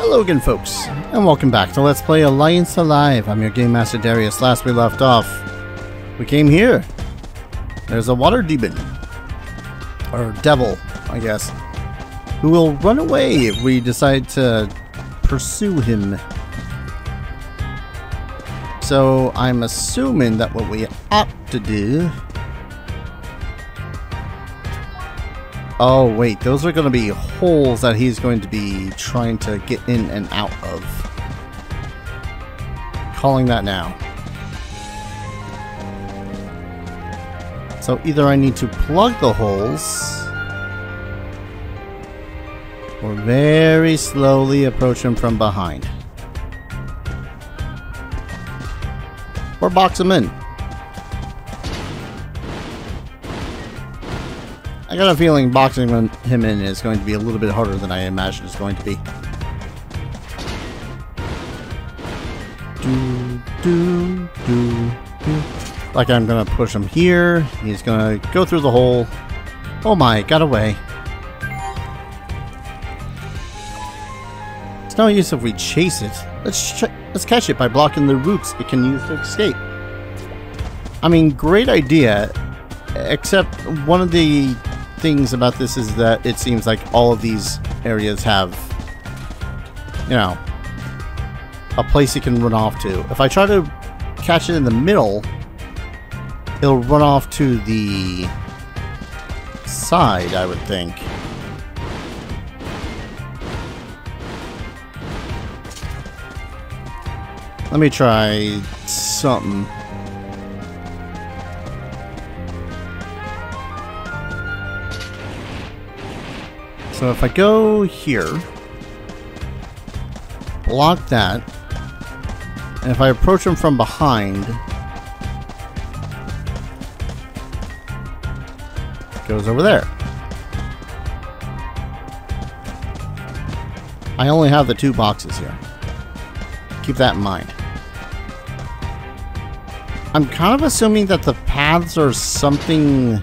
Hello again folks, and welcome back to Let's Play Alliance Alive. I'm your Game Master Darius. Last we left off, we came here. There's a water demon. Or devil, I guess. Who will run away if we decide to pursue him. So I'm assuming that what we ought to do... Oh wait, those are going to be holes that he's going to be trying to get in and out of. Calling that now. So either I need to plug the holes or very slowly approach him from behind. Or box him in. Got a feeling boxing him in is going to be a little bit harder than I imagine it's going to be. Do, do, do, do. Like I'm gonna push him here. He's gonna go through the hole. Oh my, got away. It's no use if we chase it. Let's let's catch it by blocking the routes it can use to escape. I mean, great idea. Except one of the things about this is that it seems like all of these areas have, you know, a place it can run off to. If I try to catch it in the middle, it'll run off to the side, I would think. Let me try something. So if I go here, block that, and if I approach him from behind, goes over there. I only have the two boxes here. Keep that in mind. I'm kind of assuming that the paths are something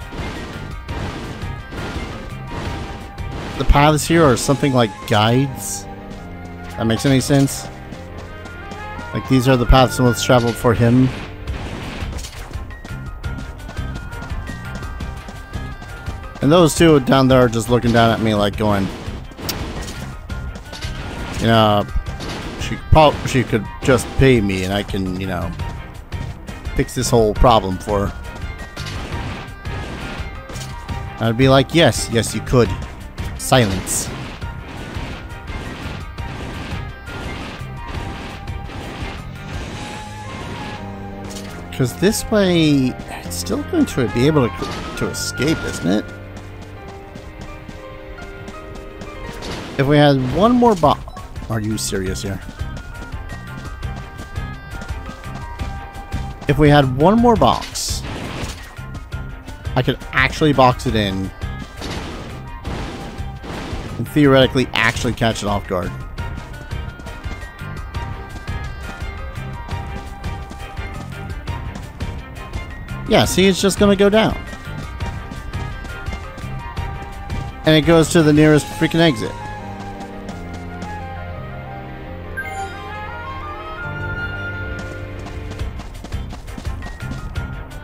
the paths here are something like guides. That makes any sense? Like these are the paths most traveled for him. And those two down there are just looking down at me like going, you know, she probably she could just pay me and I can, you know, fix this whole problem for her. I'd be like, yes, yes, you could. Silence. Because this way, it's still going to be able to, to escape, isn't it? If we had one more box... Are you serious here? If we had one more box, I could actually box it in theoretically actually catch it off guard. Yeah, see, it's just gonna go down. And it goes to the nearest freaking exit.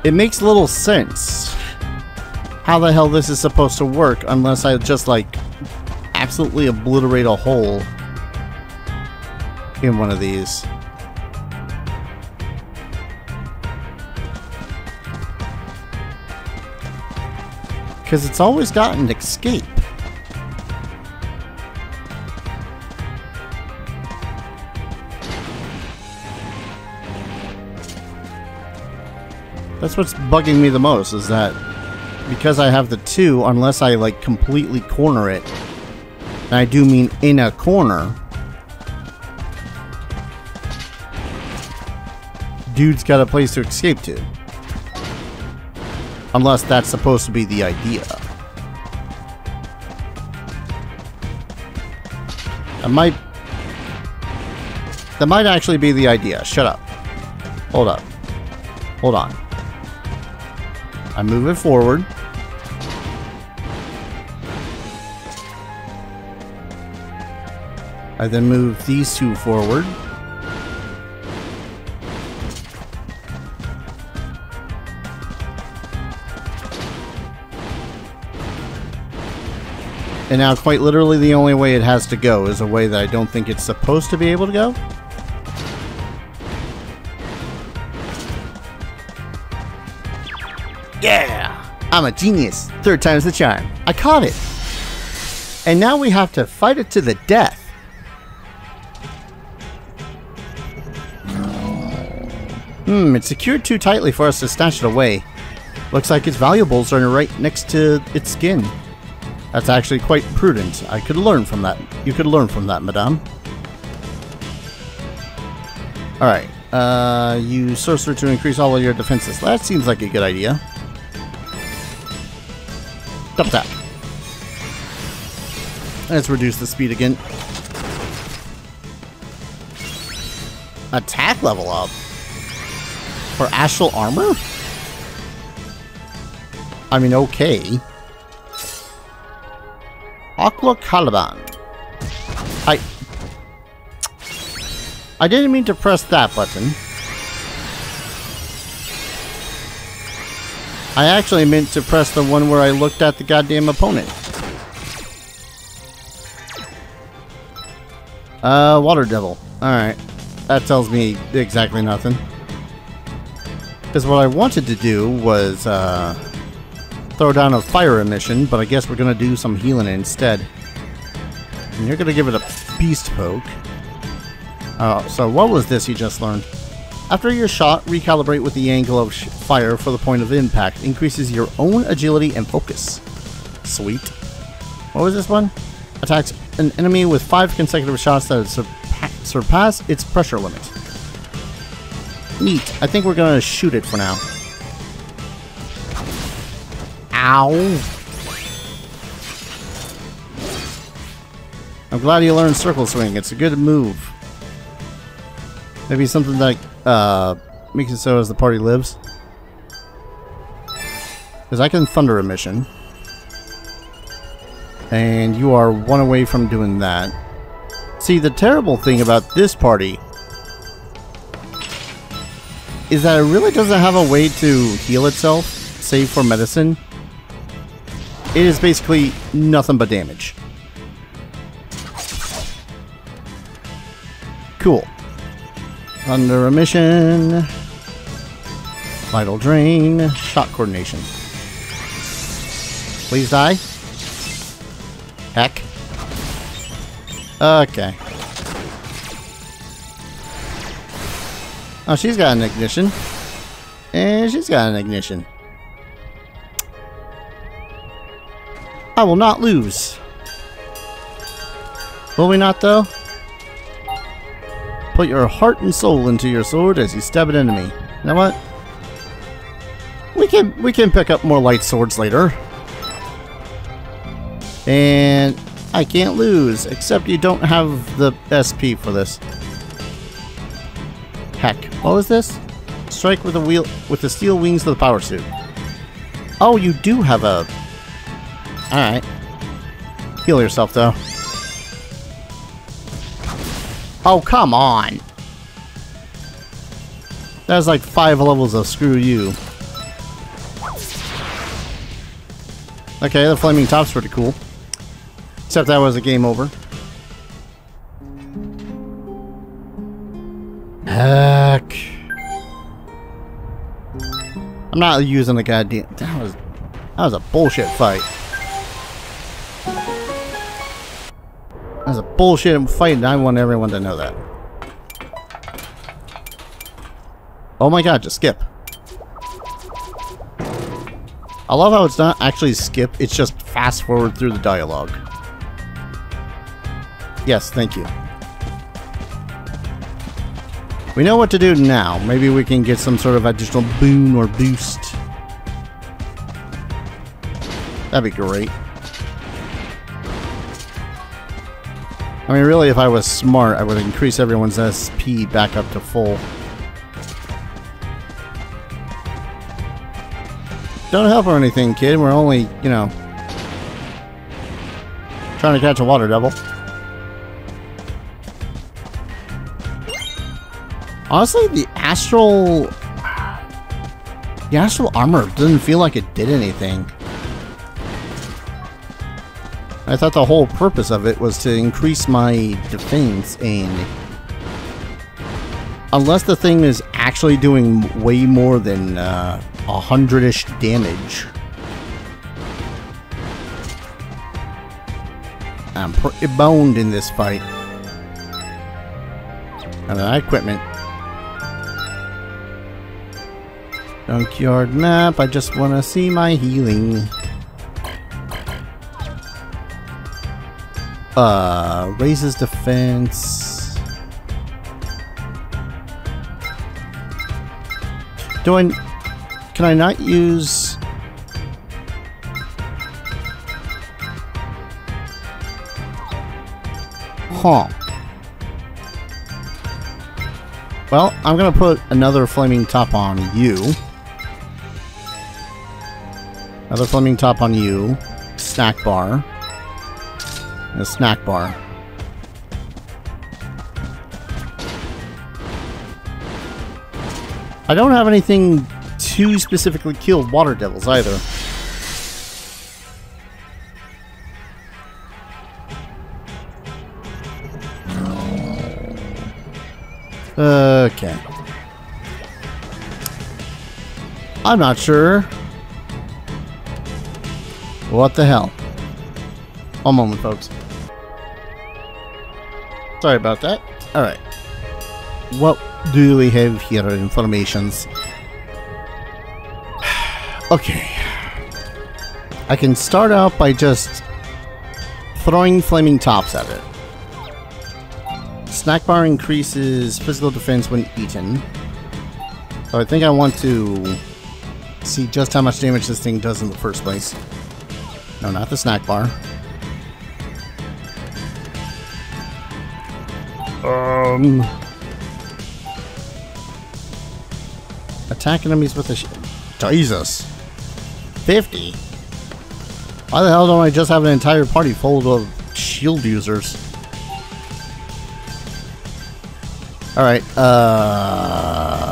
It makes little sense how the hell this is supposed to work unless I just like absolutely obliterate a hole in one of these. Because it's always got an escape. That's what's bugging me the most, is that because I have the two, unless I like completely corner it, and I do mean in a corner. Dude's got a place to escape to. Unless that's supposed to be the idea. That might... That might actually be the idea. Shut up. Hold up. Hold on. I move it forward. I then move these two forward. And now, quite literally, the only way it has to go is a way that I don't think it's supposed to be able to go. Yeah! I'm a genius. Third time's the charm. I caught it. And now we have to fight it to the death. Hmm, it's secured too tightly for us to snatch it away. Looks like its valuables are right next to its skin. That's actually quite prudent. I could learn from that. You could learn from that, madame. Alright. Uh, use sorcerer to increase all of your defenses. That seems like a good idea. Double tap. Let's reduce the speed again. Attack level up. For astral armor? I mean, okay. Aqua Caliban. I... I didn't mean to press that button. I actually meant to press the one where I looked at the goddamn opponent. Uh, Water Devil. Alright. That tells me exactly nothing. Because what I wanted to do was, uh throw down a fire emission, but I guess we're going to do some healing instead. And you're going to give it a beast poke. Uh, so what was this you just learned? After your shot, recalibrate with the angle of fire for the point of impact. Increases your own agility and focus. Sweet. What was this one? Attacks an enemy with five consecutive shots that surpa surpass its pressure limit. Neat. I think we're to shoot it for now. Ow. I'm glad you learned Circle Swing. It's a good move. Maybe something like uh, makes it so as the party lives. Because I can Thunder Emission. And you are one away from doing that. See, the terrible thing about this party is that it really doesn't have a way to heal itself, save for medicine. It is basically nothing but damage. Cool. Under a mission. Vital Drain. Shot Coordination. Please die. Heck. Okay. Oh, she's got an ignition. And she's got an ignition. I will not lose. Will we not, though? Put your heart and soul into your sword as you stab an enemy. You know what? We can we can pick up more light swords later. And I can't lose, except you don't have the SP for this. Heck, what was this? Strike with the wheel with the steel wings of the power suit. Oh, you do have a Alright. Heal yourself, though. Oh, come on! That's like five levels of screw you. Okay, the flaming top's pretty cool. Except that was a game over. Heck. I'm not using the goddamn... That was... That was a bullshit fight. That's a bullshit fight, and I want everyone to know that. Oh my god, just skip. I love how it's not actually skip, it's just fast forward through the dialogue. Yes, thank you. We know what to do now. Maybe we can get some sort of additional boon or boost. That'd be great. I mean, really, if I was smart, I would increase everyone's SP back up to full. Don't help or anything, kid. We're only, you know, trying to catch a water devil. Honestly, the astral... The astral armor didn't feel like it did anything. I thought the whole purpose of it was to increase my defense and... Unless the thing is actually doing way more than uh, a uh, hundred-ish damage. I'm pretty boned in this fight. And that equipment. Junkyard map, I just want to see my healing. Uh, raises defense. Do I... Can I not use... Huh. Well, I'm gonna put another flaming top on you. Another flaming top on you. Snack bar. And a snack bar. I don't have anything to specifically kill water devils either. Okay. I'm not sure. What the hell? One moment, folks. Sorry about that. Alright. What do we have here? Informations. okay. I can start out by just throwing flaming tops at it. Snack bar increases physical defense when eaten. So I think I want to see just how much damage this thing does in the first place. No, not the snack bar. Um... Attack enemies with a sh Jesus. 50? Why the hell don't I just have an entire party full of shield users? Alright, uh...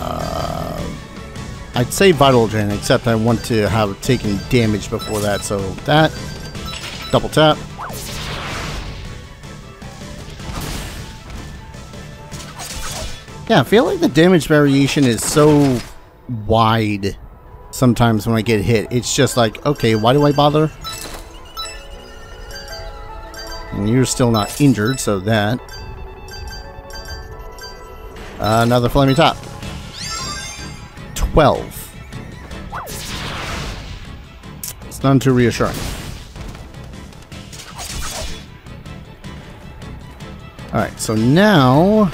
I'd say Vital Drain, except I want to have taken damage before that, so that. Double tap. Yeah, I feel like the damage variation is so wide sometimes when I get hit. It's just like, okay, why do I bother? And you're still not injured, so that. Uh, another flaming top. 12. It's none too reassuring. Alright, so now...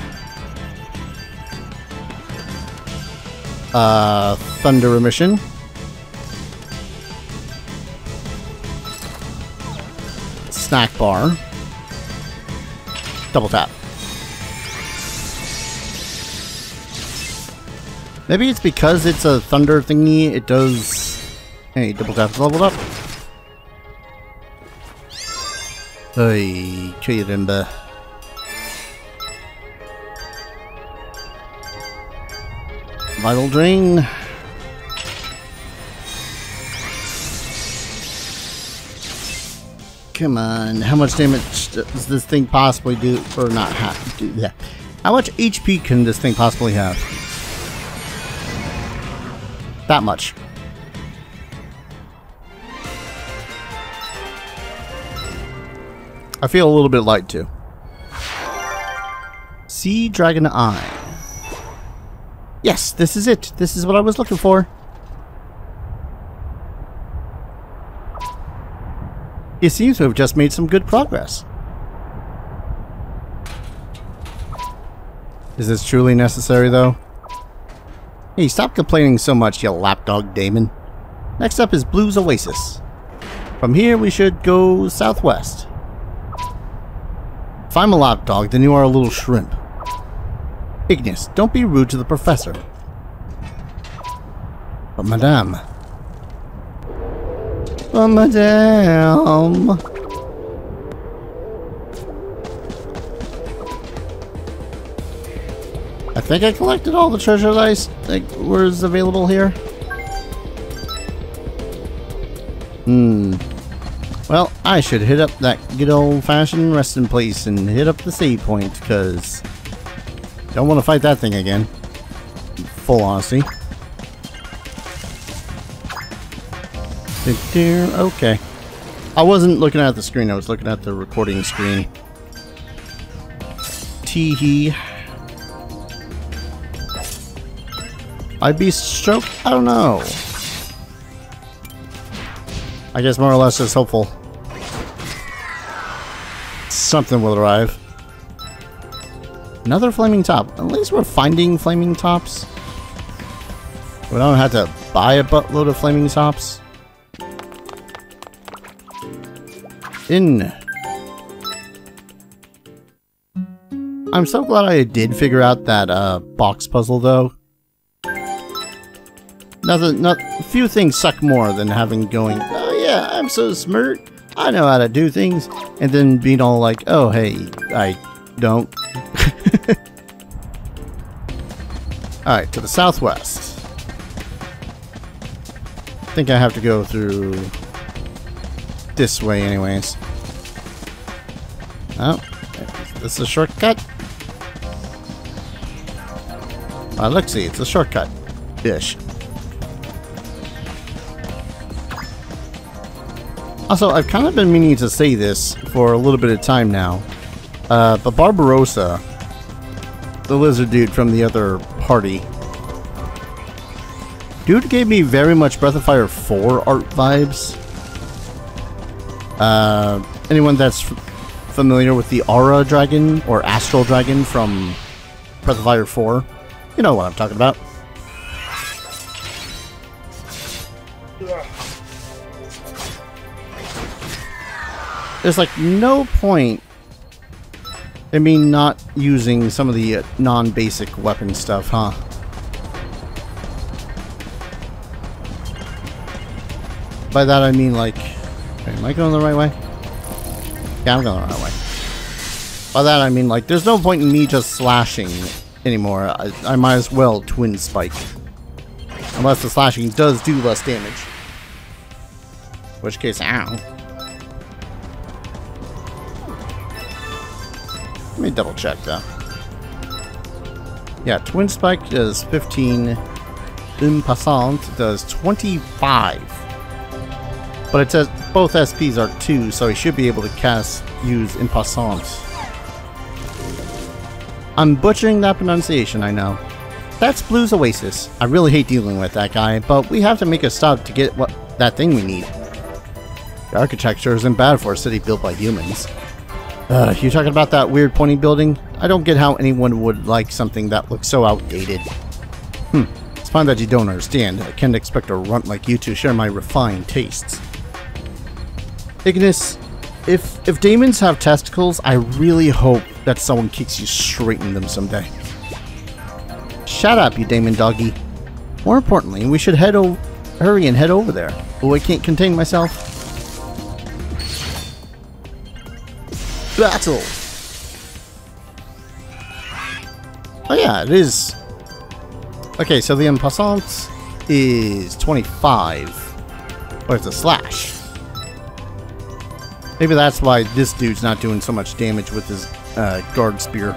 Uh, Thunder Emission. Snack Bar. Double tap. Maybe it's because it's a thunder thingy, it does... Hey, double tap leveled up. Hey, Kirimba. Vital Drain. Come on, how much damage does this thing possibly do, or not have, do that? How much HP can this thing possibly have? That much. I feel a little bit light too. Sea Dragon Eye. Yes, this is it. This is what I was looking for. It seems to have just made some good progress. Is this truly necessary, though? Hey, stop complaining so much, you lapdog daemon. Next up is Blues Oasis. From here, we should go southwest. If I'm a lapdog, then you are a little shrimp. Ignis, don't be rude to the professor. But madame... But madame... think I collected all the treasure that I that was available here. Hmm. Well, I should hit up that good old-fashioned resting place and hit up the save point, because... Don't want to fight that thing again. Full honesty. Okay. I wasn't looking at the screen, I was looking at the recording screen. Teehee. I'd be stroke? I don't know. I guess more or less just hopeful. Something will arrive. Another flaming top. At least we're finding flaming tops. We don't have to buy a buttload of flaming tops. In. I'm so glad I did figure out that uh, box puzzle though. Nothing, not few things suck more than having going. Oh yeah, I'm so smart. I know how to do things, and then being all like, "Oh hey, I don't." all right, to the southwest. I think I have to go through this way, anyways. Oh, this is a shortcut. Uh, let's see, it's a shortcut. Ish. Also, I've kind of been meaning to say this for a little bit of time now. Uh, but Barbarossa, the lizard dude from the other party, dude gave me very much Breath of Fire 4 art vibes. Uh, anyone that's familiar with the Aura Dragon or Astral Dragon from Breath of Fire 4, you know what I'm talking about. There's like no point in me not using some of the uh, non-basic weapon stuff, huh? By that I mean like... Am I going the right way? Yeah, I'm going the right way. By that I mean like, there's no point in me just slashing anymore. I, I might as well twin spike. Unless the slashing does do less damage. In which case, ow. Me double check that. Yeah, Twin Spike does 15. Impassant does 25. But it says both SPs are 2, so he should be able to cast use Impassant. I'm butchering that pronunciation, I know. That's Blue's Oasis. I really hate dealing with that guy, but we have to make a stop to get what that thing we need. The architecture isn't bad for a city built by humans. Uh, you talking about that weird pointy building? I don't get how anyone would like something that looks so outdated. Hmm, it's fine that you don't understand. I can't expect a runt like you to share my refined tastes. Ignis, if if demons have testicles, I really hope that someone kicks you straight in them someday. Shut up, you demon doggy. More importantly, we should head over, hurry and head over there. Oh, I can't contain myself. Battle. Oh yeah, it is. Okay, so the Impassant is 25. Or it's a slash. Maybe that's why this dude's not doing so much damage with his uh, guard spear.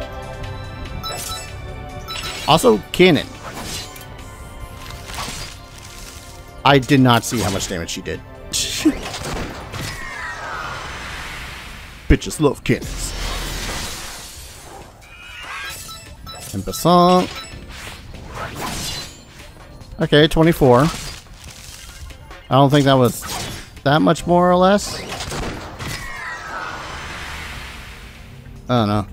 Also, cannon. I did not see how much damage she did. Bitches love cannons. Basant. Okay, 24. I don't think that was that much more or less. I don't know.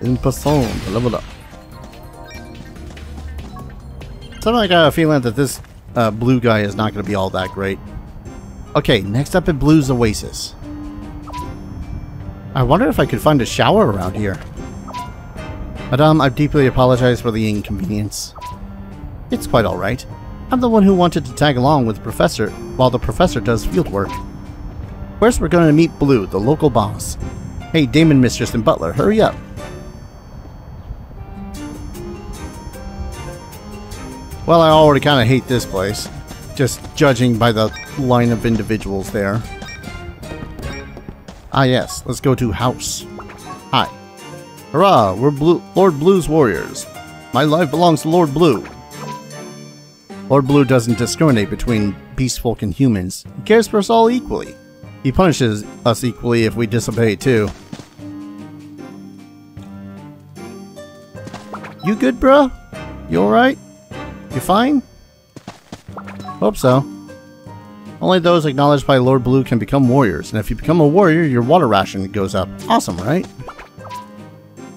In Passant, level up. Something I got a feeling that this uh, blue guy is not going to be all that great. Okay, next up at Blue's Oasis. I wonder if I could find a shower around here. Madame, I deeply apologize for the inconvenience. It's quite alright. I'm the one who wanted to tag along with the professor while the professor does field work. First, we're going to meet Blue, the local boss. Hey, Daemon, Mistress, and Butler, hurry up. Well, I already kind of hate this place, just judging by the line of individuals there. Ah yes, let's go to house. Hi. Hurrah, we're Blue Lord Blue's warriors. My life belongs to Lord Blue. Lord Blue doesn't discriminate between beast folk and humans. He cares for us all equally. He punishes us equally if we disobey too. You good, bro? You alright? You fine? Hope so. Only those acknowledged by Lord Blue can become warriors, and if you become a warrior, your water ration goes up. Awesome, right?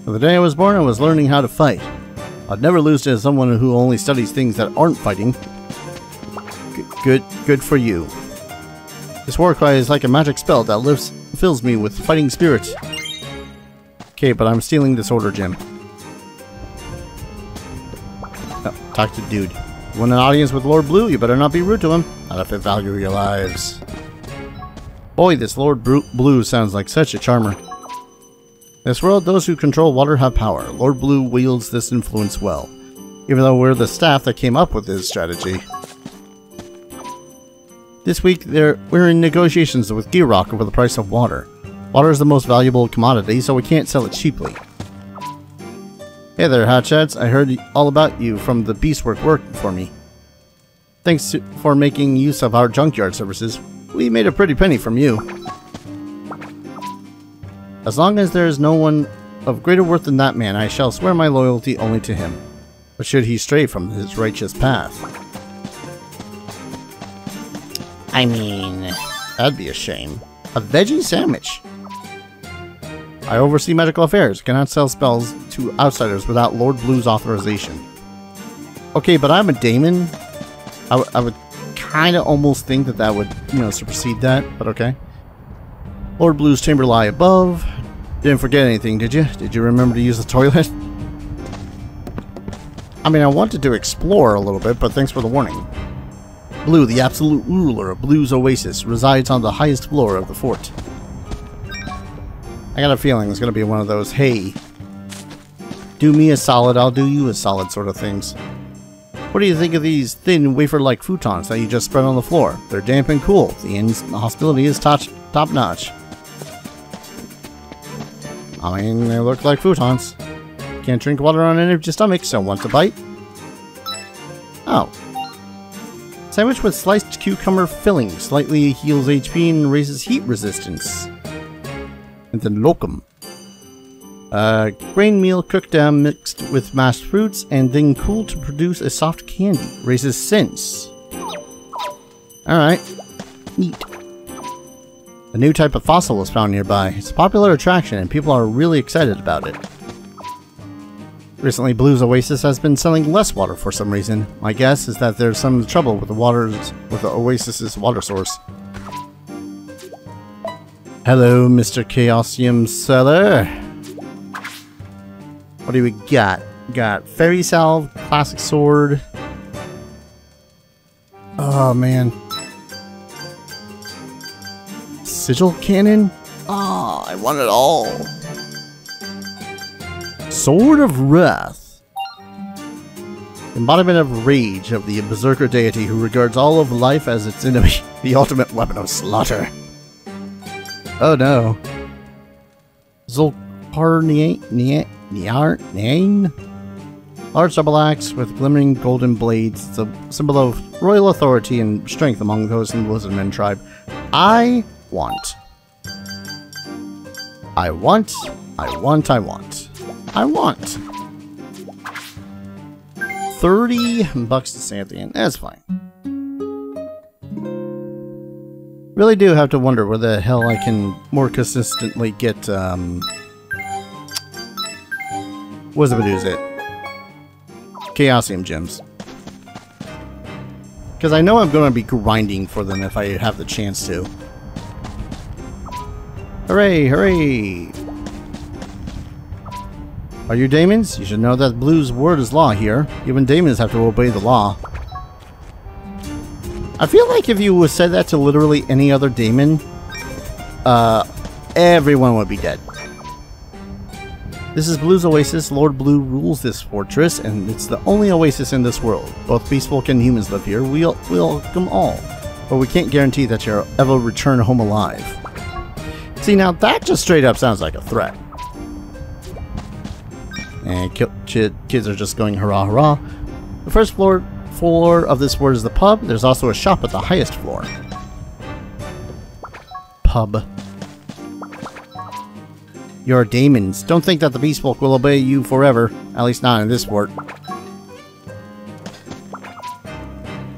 From the day I was born, I was learning how to fight. I'd never lose to someone who only studies things that aren't fighting. G good, good for you. This war cry is like a magic spell that lifts, fills me with fighting spirit. Okay, but I'm stealing this order Jim. Oh, talk to dude. Want an audience with Lord Blue, you better not be rude to him. Not if it value your lives. Boy, this Lord Blue sounds like such a charmer. In this world, those who control water have power. Lord Blue wields this influence well, even though we're the staff that came up with this strategy. This week, we're in negotiations with Giarok over the price of water. Water is the most valuable commodity, so we can't sell it cheaply. Hey there, Hotshots. I heard all about you from the Beastfolk work for me. Thanks to, for making use of our junkyard services. We made a pretty penny from you. As long as there is no one of greater worth than that man, I shall swear my loyalty only to him. But should he stray from his righteous path? I mean, that'd be a shame. A veggie sandwich. I oversee medical affairs, cannot sell spells to outsiders without Lord Blue's authorization. Okay, but I'm a daemon. I, I would kind of almost think that that would, you know, supersede that, but okay. Lord Blue's chamber lie above. Didn't forget anything, did you? Did you remember to use the toilet? I mean, I wanted to explore a little bit, but thanks for the warning. Blue, the absolute ruler of Blue's Oasis, resides on the highest floor of the fort. I got a feeling it's going to be one of those, hey, do me a solid, I'll do you a solid sort of things. What do you think of these thin wafer-like futons that you just spread on the floor? They're damp and cool. The inn's hospitality is top-notch. I mean, they look like futons. Can't drink water on an empty stomach, so want a bite? Oh. Sandwich with sliced cucumber filling slightly heals HP and raises heat resistance. And then locum. Uh, grain meal cooked down mixed with mashed fruits and then cooled to produce a soft candy. Raises sense. Alright. Neat. A new type of fossil was found nearby. It's a popular attraction and people are really excited about it. Recently, Blue's Oasis has been selling less water for some reason. My guess is that there's some trouble with the waters with the Oasis's water source. Hello, Mr. Chaosium Seller. What do we got? got Fairy Salve, Classic Sword. Oh, man. Sigil Cannon? Oh, I want it all. Sword of Wrath. Embodiment of rage of the berserker deity who regards all of life as its enemy, the ultimate weapon of slaughter. Oh no. Zulkarnian Niarn? Large double axe with glimmering golden blades. It's symbol of royal authority and strength among those in the Lizardmen tribe. I want. I want. I want. I want. I want. 30 bucks to say at the end. That's fine. Really do have to wonder where the hell I can more consistently get, um... What's it? Chaosium gems. Because I know I'm going to be grinding for them if I have the chance to. Hooray, hooray! Are you daemons? You should know that Blue's word is law here. Even daemons have to obey the law. I feel like if you said that to literally any other demon, uh, everyone would be dead. This is Blue's Oasis. Lord Blue rules this fortress, and it's the only oasis in this world. Both Beastfolk and humans live here. We we'll welcome all, but we can't guarantee that you'll ever return home alive. See, now that just straight up sounds like a threat. And kids are just going hurrah hurrah. The first floor floor of this word is the pub. There's also a shop at the highest floor. Pub. You're daemons. Don't think that the Beastfolk will obey you forever. At least not in this fort.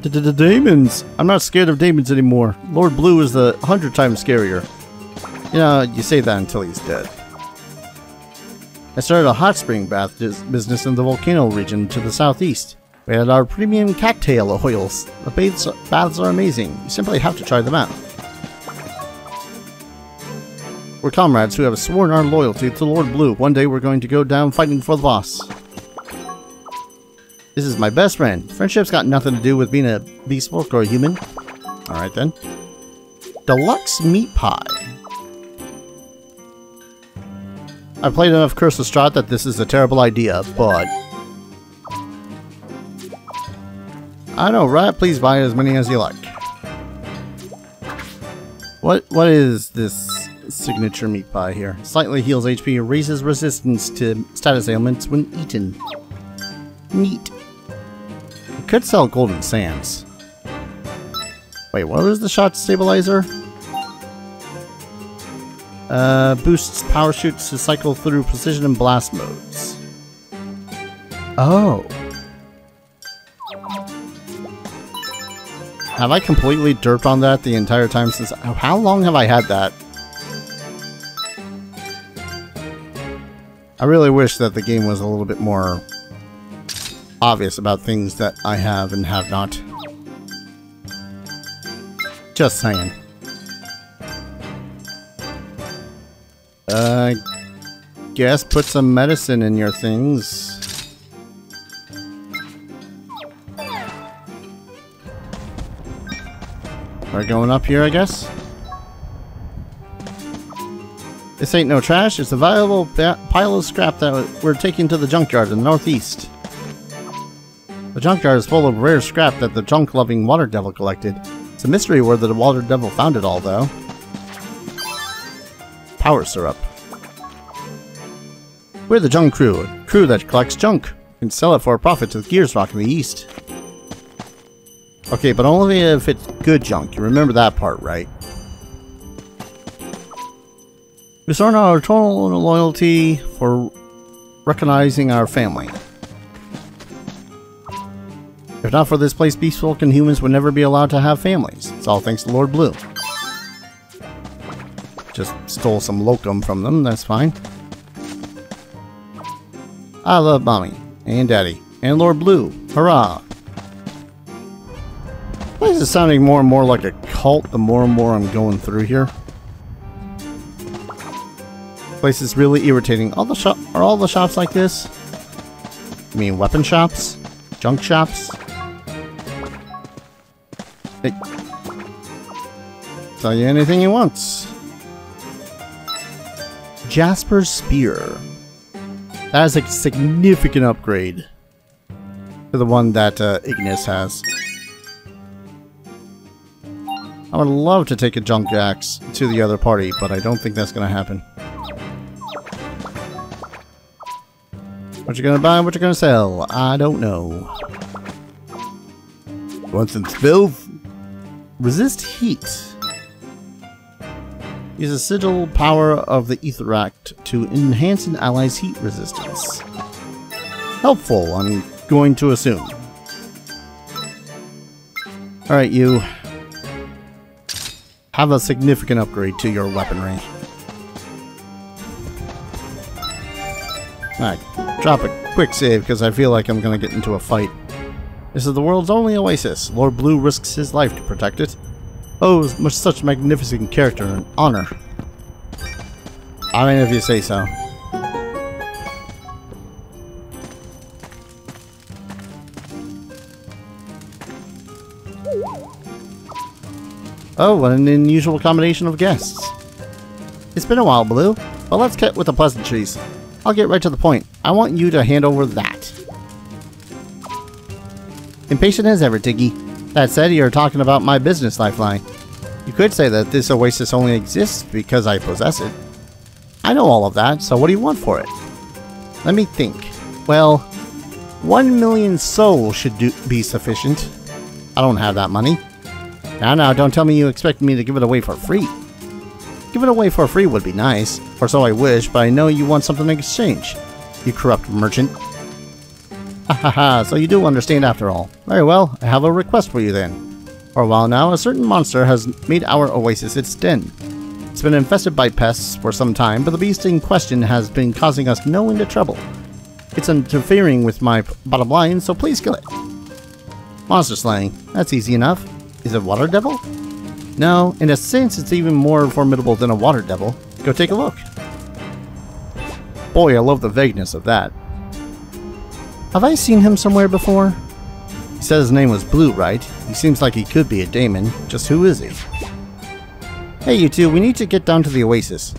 The daemons! I'm not scared of demons anymore. Lord Blue is the hundred times scarier. You know, you say that until he's dead. I started a hot spring bath business in the volcano region to the southeast. We had our premium cattail oils. The baths, baths are amazing. You simply have to try them out. We're comrades who have sworn our loyalty to Lord Blue. One day we're going to go down fighting for the boss. This is my best friend. Friendship's got nothing to do with being a beastfolk or a human. Alright then. Deluxe meat pie. I've played enough Curse of Strahd that this is a terrible idea, but... I know, right? Please buy as many as you like. What What is this signature meat pie here? Slightly heals HP, raises resistance to status ailments when eaten. Neat. Could sell golden sands. Wait, what was the shot stabilizer? Uh, boosts power shoots to cycle through precision and blast modes. Oh. Have I completely derped on that the entire time since... How long have I had that? I really wish that the game was a little bit more obvious about things that I have and have not. Just saying. Uh, guess put some medicine in your things. We're going up here, I guess? This ain't no trash, it's a valuable pile of scrap that we're taking to the junkyard in the northeast. The junkyard is full of rare scrap that the junk-loving water devil collected. It's a mystery where the water devil found it all, though power syrup. We're the Junk Crew, a crew that collects junk and sell it for a profit to the Gears Rock in the east. Okay, but only if it's good junk. You remember that part, right? We earn our total loyalty for recognizing our family. If not for this place, Beastfolk and humans would never be allowed to have families. It's all thanks to Lord Blue. Just stole some locum from them, that's fine. I love Mommy, and Daddy, and Lord Blue. Hurrah! Why is sounding more and more like a cult the more and more I'm going through here? place is really irritating. All the shop are all the shops like this? I mean weapon shops? Junk shops? Hey. Tell you anything he wants. Jasper's Spear. That is a significant upgrade to the one that uh, Ignis has. I would love to take a junk axe to the other party, but I don't think that's going to happen. What you gonna buy, what you gonna sell? I don't know. Want some filth? Resist heat. Use the sigil power of the Aetherract to enhance an ally's heat resistance. Helpful, I'm going to assume. Alright, you. Have a significant upgrade to your weaponry. Alright, drop a quick save because I feel like I'm going to get into a fight. This is the world's only oasis. Lord Blue risks his life to protect it. Oh, such magnificent character and honor. I mean, if you say so. Oh, what an unusual combination of guests. It's been a while, Blue, but let's get with the pleasantries. I'll get right to the point. I want you to hand over that. Impatient as ever, Tiggy. That said, you're talking about my business lifeline. You could say that this oasis only exists because I possess it. I know all of that, so what do you want for it? Let me think. Well, one million souls should do, be sufficient. I don't have that money. Now, now, don't tell me you expect me to give it away for free. Give it away for free would be nice, or so I wish, but I know you want something in exchange. You corrupt merchant. Ha ha ha, so you do understand after all. Very well, I have a request for you then. For a while now, a certain monster has made our oasis its den. It's been infested by pests for some time, but the beast in question has been causing us no end of trouble. It's interfering with my bottom line, so please kill it. Monster slaying. That's easy enough. Is it water devil? No, in a sense it's even more formidable than a water devil. Go take a look. Boy, I love the vagueness of that. Have I seen him somewhere before? He said his name was Blue, right? He seems like he could be a daemon. Just who is he? Hey, you two, we need to get down to the oasis.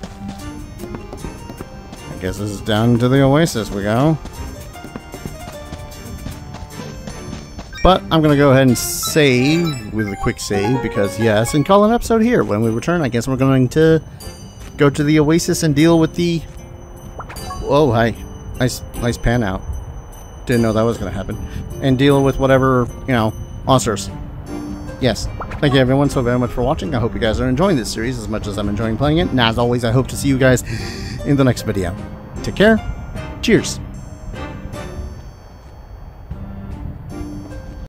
I guess this is down to the oasis we go. But I'm going to go ahead and save with a quick save because yes, and call an episode here. When we return, I guess we're going to go to the Oasis and deal with the... Oh, hi. Nice, nice pan out. Didn't know that was going to happen. And deal with whatever, you know, monsters. Yes. Thank you everyone so very much for watching. I hope you guys are enjoying this series as much as I'm enjoying playing it. And as always, I hope to see you guys in the next video. Take care. Cheers.